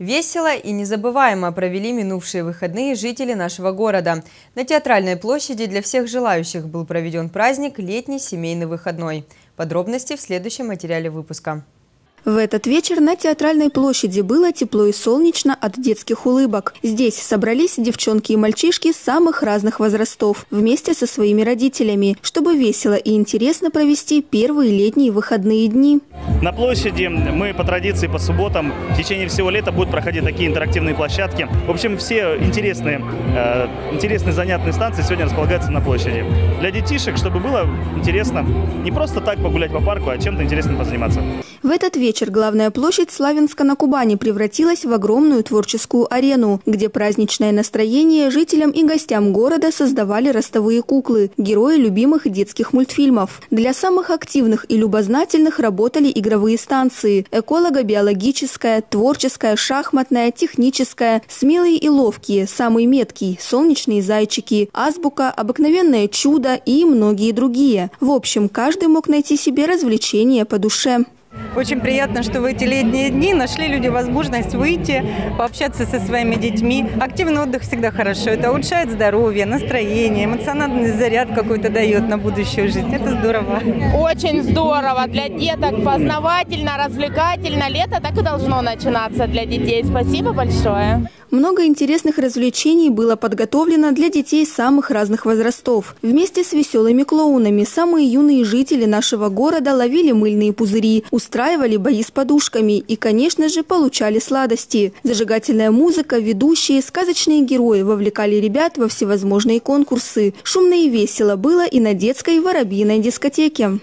Весело и незабываемо провели минувшие выходные жители нашего города. На Театральной площади для всех желающих был проведен праздник «Летний семейный выходной». Подробности в следующем материале выпуска. В этот вечер на Театральной площади было тепло и солнечно от детских улыбок. Здесь собрались девчонки и мальчишки самых разных возрастов вместе со своими родителями, чтобы весело и интересно провести первые летние выходные дни. На площади мы по традиции по субботам в течение всего лета будут проходить такие интерактивные площадки. В общем, все интересные, э, интересные занятные станции сегодня располагаются на площади. Для детишек, чтобы было интересно не просто так погулять по парку, а чем-то интересным позаниматься. В этот вечер главная площадь Славянска на Кубани превратилась в огромную творческую арену, где праздничное настроение жителям и гостям города создавали ростовые куклы, герои любимых детских мультфильмов. Для самых активных и любознательных работали игровые станции – эколого-биологическая, творческая, шахматная, техническая, смелые и ловкие, самый меткий, солнечные зайчики, азбука, обыкновенное чудо и многие другие. В общем, каждый мог найти себе развлечение по душе. Очень приятно, что в эти летние дни нашли люди возможность выйти, пообщаться со своими детьми. Активный отдых всегда хорошо. Это улучшает здоровье, настроение, эмоциональный заряд какой-то дает на будущую жизнь. Это здорово. Очень здорово. Для деток познавательно, развлекательно. Лето так и должно начинаться для детей. Спасибо большое. Много интересных развлечений было подготовлено для детей самых разных возрастов. Вместе с веселыми клоунами самые юные жители нашего города ловили мыльные пузыри, устраивали бои с подушками и, конечно же, получали сладости. Зажигательная музыка, ведущие, сказочные герои вовлекали ребят во всевозможные конкурсы. Шумно и весело было и на детской воробьиной дискотеке.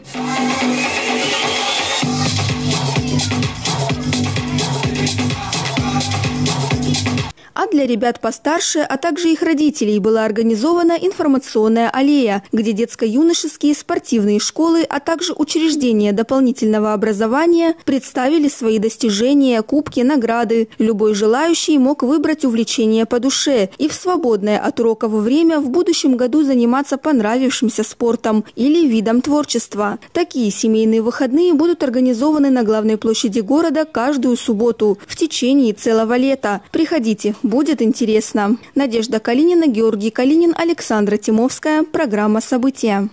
А для ребят постарше, а также их родителей была организована информационная аллея, где детско-юношеские спортивные школы, а также учреждения дополнительного образования представили свои достижения, кубки, награды. Любой желающий мог выбрать увлечение по душе и в свободное от уроков время в будущем году заниматься понравившимся спортом или видом творчества. Такие семейные выходные будут организованы на главной площади города каждую субботу в течение целого лета. Приходите, Будет интересно. Надежда Калинина, Георгий Калинин, Александра Тимовская. Программа «События».